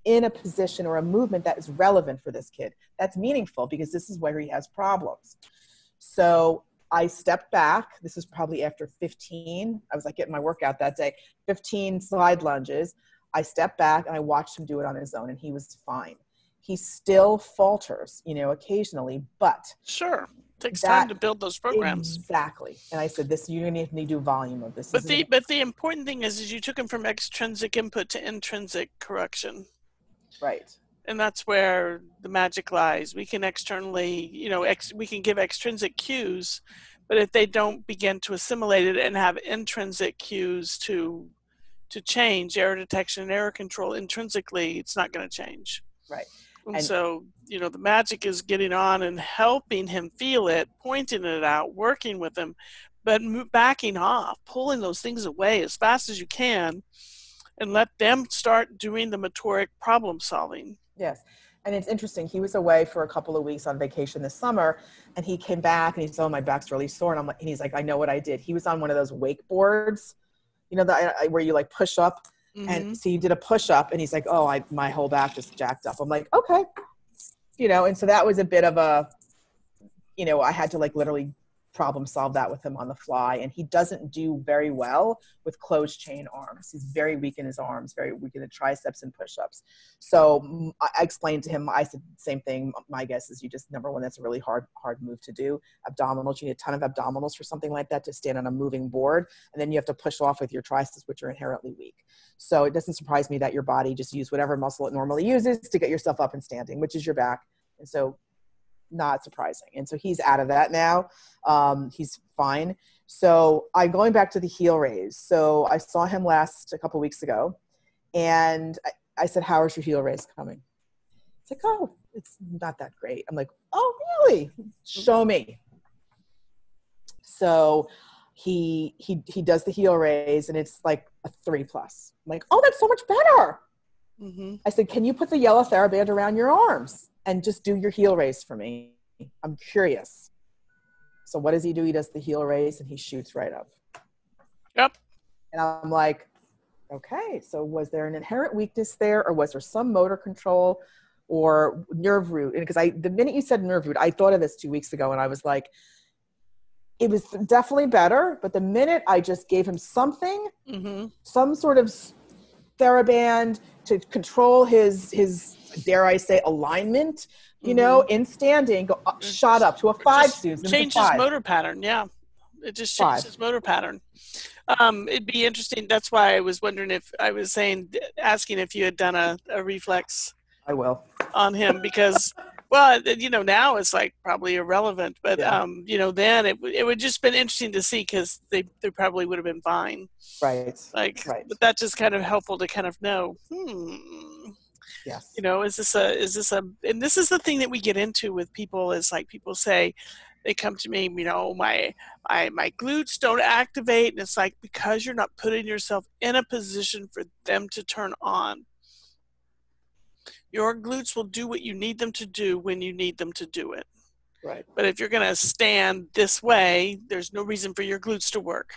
In a position or a movement that is relevant for this kid. That's meaningful because this is where he has problems. So I stepped back. This is probably after 15. I was like getting my workout that day, 15 slide lunges. I stepped back and I watched him do it on his own, and he was fine. He still falters, you know, occasionally, but sure, it takes that, time to build those programs. Exactly. And I said, "This you're going to need to do volume of this." But the but the important thing is, is you took him from extrinsic input to intrinsic correction. Right. And that's where the magic lies. We can externally, you know, ex- we can give extrinsic cues, but if they don't begin to assimilate it and have intrinsic cues to to change error detection and error control intrinsically, it's not going to change. Right. And, and so, you know, the magic is getting on and helping him feel it, pointing it out, working with him, but backing off, pulling those things away as fast as you can, and let them start doing the motoric problem solving. Yes. And it's interesting. He was away for a couple of weeks on vacation this summer, and he came back and he said, "Oh, my back's really sore." And I'm like, and he's like, "I know what I did." He was on one of those wakeboards, you know, that where you like push up, mm-hmm. and so he did a push up, and he's like, "Oh, I my whole back just jacked up." I'm like, "Okay," you know, and so that was a bit of a, you know, I had to like literally problem solve that with him on the fly. And he doesn't do very well with closed chain arms. He's very weak in his arms, very weak in the triceps and push ups. So I explained to him, I said, the same thing. My guess is you just, number one, that's a really hard, hard move to do. Abdominals, you need a ton of abdominals for something like that to stand on a moving board. And then you have to push off with your triceps, which are inherently weak. So it doesn't surprise me that your body just use whatever muscle it normally uses to get yourself up and standing, which is your back. And so not surprising. And so he's out of that now. Um, he's fine. So I'm going back to the heel raise. So I saw him last a couple weeks ago, and I, I said, "How is your heel raise coming?" It's like, "Oh, it's not that great." I'm like, "Oh, really? Show me." So he he he does the heel raise, and it's like a three plus. I'm like, "Oh, that's so much better." Mm-hmm. I said, "Can you put the yellow TheraBand around your arms?" And just do your heel raise for me. I'm curious. So what does he do? He does the heel raise and he shoots right up. Yep. And I'm like, okay, so was there an inherent weakness there or was there some motor control or nerve root? And because I the minute you said nerve root, I thought of this two weeks ago and I was like, it was definitely better, but the minute I just gave him something, mm-hmm. some sort of TheraBand to control his his dare I say, alignment, you mm-hmm. know, in standing, go up, shot up to a five students. Changes motor pattern, yeah. It just changes his motor pattern. Um, it'd be interesting. That's why I was wondering if I was saying, asking if you had done a, a reflex. I will on him because, well, you know, now it's like probably irrelevant, but yeah. um, you know, then it it would just been interesting to see because they they probably would have been fine. Right. Like, right. but that's just kind of helpful to kind of know. Hmm Yes. You know, is this a is this a and this is the thing that we get into with people is like people say they come to me, you know, my my my glutes don't activate and it's like because you're not putting yourself in a position for them to turn on. Your glutes will do what you need them to do when you need them to do it. Right. But if you're going to stand this way, there's no reason for your glutes to work.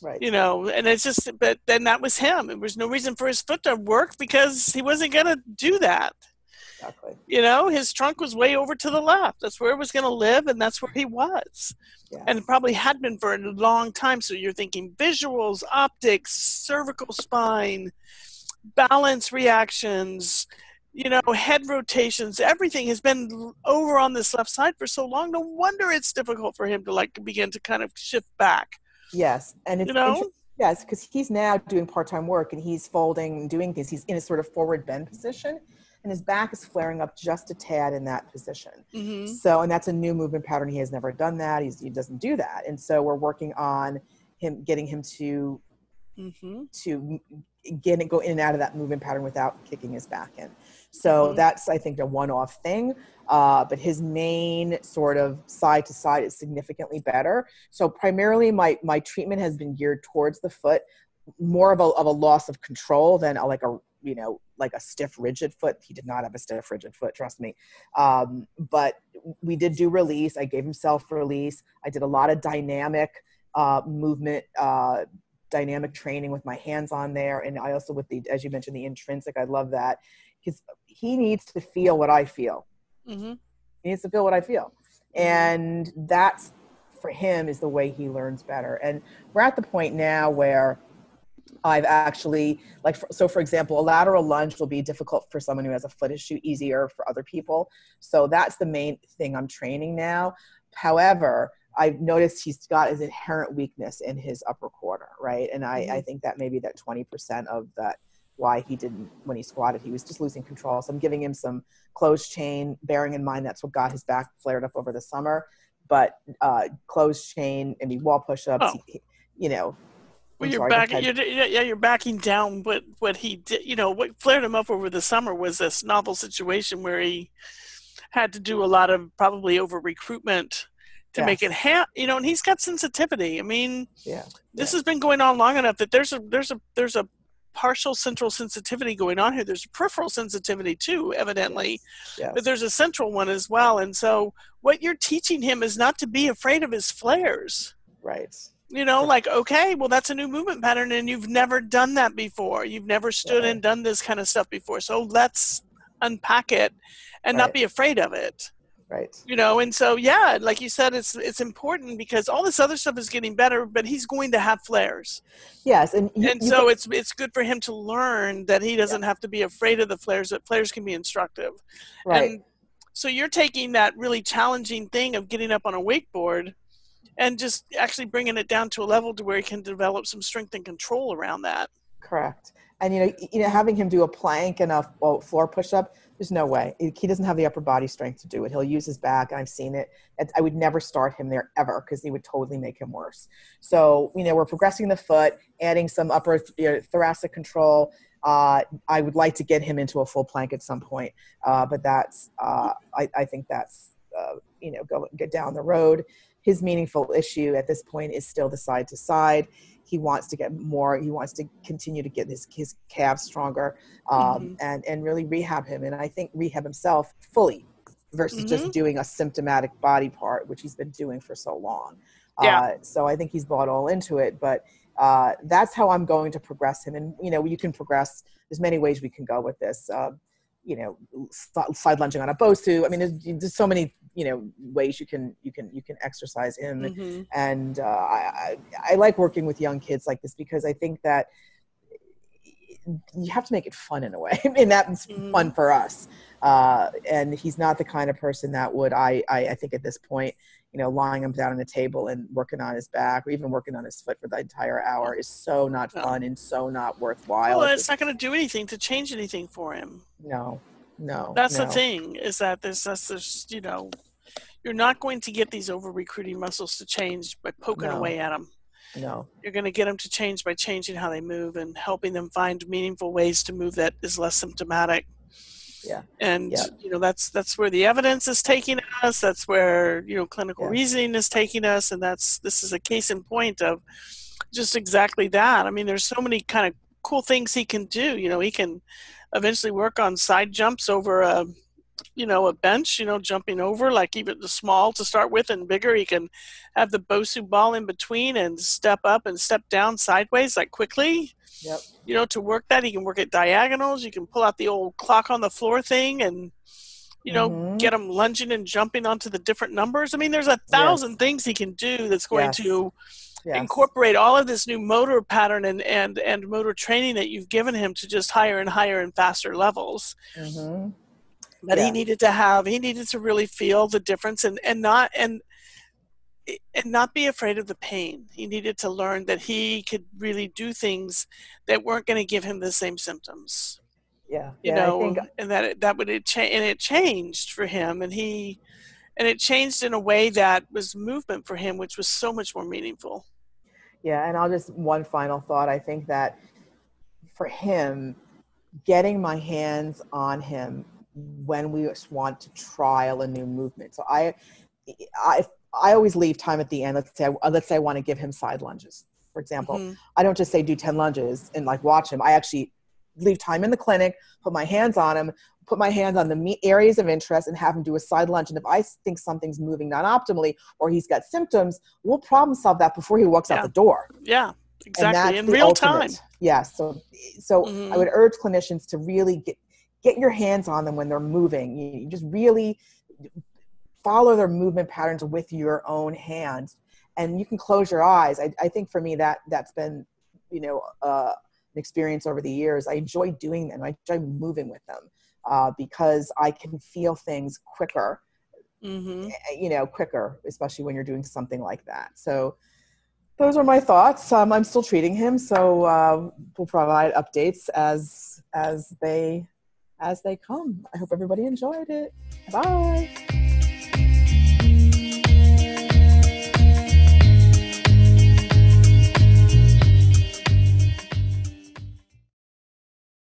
Right. You know, and it's just, but then that was him. There was no reason for his foot to work because he wasn't going to do that. Exactly. You know, his trunk was way over to the left. That's where it was going to live, and that's where he was. Yes. And it probably had been for a long time. So you're thinking visuals, optics, cervical spine, balance reactions, you know, head rotations, everything has been over on this left side for so long. No wonder it's difficult for him to like begin to kind of shift back. Yes, and it's you know? yes because he's now doing part-time work and he's folding and doing things. He's in a sort of forward bend position, and his back is flaring up just a tad in that position. Mm-hmm. So, and that's a new movement pattern. He has never done that. He's, he doesn't do that, and so we're working on him getting him to mm-hmm. to get go in and out of that movement pattern without kicking his back in. So mm-hmm. that's I think a one-off thing. Uh, but his main sort of side to side is significantly better. So primarily, my my treatment has been geared towards the foot, more of a of a loss of control than a, like a you know like a stiff rigid foot he did not have a stiff rigid foot trust me um, but we did do release i gave him self release i did a lot of dynamic uh, movement uh, dynamic training with my hands on there and i also with the as you mentioned the intrinsic i love that because he needs to feel what i feel mm-hmm. he needs to feel what i feel and that's for him is the way he learns better and we're at the point now where I've actually like so for example a lateral lunge will be difficult for someone who has a foot issue easier for other people so that's the main thing I'm training now however I've noticed he's got his inherent weakness in his upper quarter, right? And I, I mm-hmm. think that maybe that 20% of that why he didn't when he squatted he was just losing control so i'm giving him some closed chain bearing in mind that's what got his back flared up over the summer but uh closed chain and wall push-ups oh. you know well, you're backing, you're, yeah, you're backing down what what he did. You know, what flared him up over the summer was this novel situation where he had to do a lot of probably over recruitment to Yes. make it ha- you know and he's got sensitivity i mean Yeah. this has been going on long enough that there's a there's a there's a partial central sensitivity going on here. There's peripheral sensitivity too evidently Yes. but there's a central one as well. And so what you're teaching him is not to be afraid of his flares. Right. you know like okay well that's a new movement pattern and you've never done that before. You've never stood Right. and done this kind of stuff before. So let's unpack it and not be afraid of it Right. you know and so yeah like you said it's it's important because all this other stuff is getting better but he's going to have flares Yes. And, you, and you so it's it's good for him to learn that he doesn't have to be afraid of the flares that flares can be instructive right. and so you're taking that really challenging thing of getting up on a wakeboard and just actually bringing it down to a level to where he can develop some strength and control around that Correct. And you know, you know, having him do a plank and a floor push-up, there's no way he doesn't have the upper body strength to do it. He'll use his back, and I've seen it. I would never start him there ever because he would totally make him worse. So you know, we're progressing the foot, adding some upper you know, thoracic control. Uh, I would like to get him into a full plank at some point, uh, but that's uh, I, I think that's uh, you know go get down the road. His meaningful issue at this point is still the side to side he wants to get more he wants to continue to get his, his calves stronger um, Mhm. and and really rehab him and i think rehab himself fully versus Mm-hmm. just doing a symptomatic body part which he's been doing for so long Yeah. uh, so i think he's bought all into it but uh, that's how i'm going to progress him and you know you can progress there's many ways we can go with this uh, you know side lunging on a bosu i mean there's, there's so many you know ways you can you can you can exercise him Mhm. and uh, I, I, like working with young kids like this because I think that you have to make it fun in a way, *laughs* and that's Mhm. fun for us. Uh, and he's not the kind of person that would I, I I think at this point, you know, lying him down on the table and working on his back or even working on his foot for the entire hour is so not No. fun and so not worthwhile. well It's it's not going to do anything to change anything for him no, no. that's no. the thing is that there's that's there's you know you're not going to get these over recruiting muscles to change by poking No. away at them No, you're going to get them to change by changing how they move and helping them find meaningful ways to move that is less symptomatic Yeah. and Yeah. you know that's that's where the evidence is taking us that's where you know clinical Yeah. reasoning is taking us and that's this is a case in point of just exactly that i mean there's so many kind of cool things he can do you know he can eventually work on side jumps over a you know a bench you know jumping over like even the small to start with and bigger he can have the bosu ball in between and step up and step down sideways like quickly yep, you know to work that he can work at diagonals you can pull out the old clock on the floor thing and you know Mhm. get him lunging and jumping onto the different numbers i mean there's a thousand things he can do that's going Yes. to yes. incorporate all of this new motor pattern and, and and motor training that you've given him to just higher and higher and faster levels Mhm. But Yeah. he needed to have. He needed to really feel the difference and and not and and not be afraid of the pain. He needed to learn that he could really do things that weren't going to give him the same symptoms. Yeah, you yeah, know I think and that it, that would it cha- and it changed for him and he and it changed in a way that was movement for him which was so much more meaningful. Yeah, and I'll just one final thought. I think that for him, getting my hands on him when we want to trial a new movement. So I, I, I always leave time at the end. Let's say, I, let's say I want to give him side lunges, for example. Mhm. I don't just say do ten lunges and like watch him. I actually leave time in the clinic, put my hands on him, put my hands on the areas of interest, and have him do a side lunge. And if I think something's moving non optimally or he's got symptoms, we'll problem solve that before he walks Yeah. out the door yeah exactly in real ultimate. time Yes. So, so Mhm. I would urge clinicians to really get get your hands on them when they're moving. You, you just really follow their movement patterns with your own hands, and you can close your eyes. I, I think for me that that's been, you know, uh, an experience over the years. I enjoy doing them. I enjoy moving with them uh, because I can feel things quicker hmm you know quicker especially when you're doing something like that so those are my thoughts um, i'm still treating him so uh, we'll provide updates as as they as they come. I hope everybody enjoyed it. Bye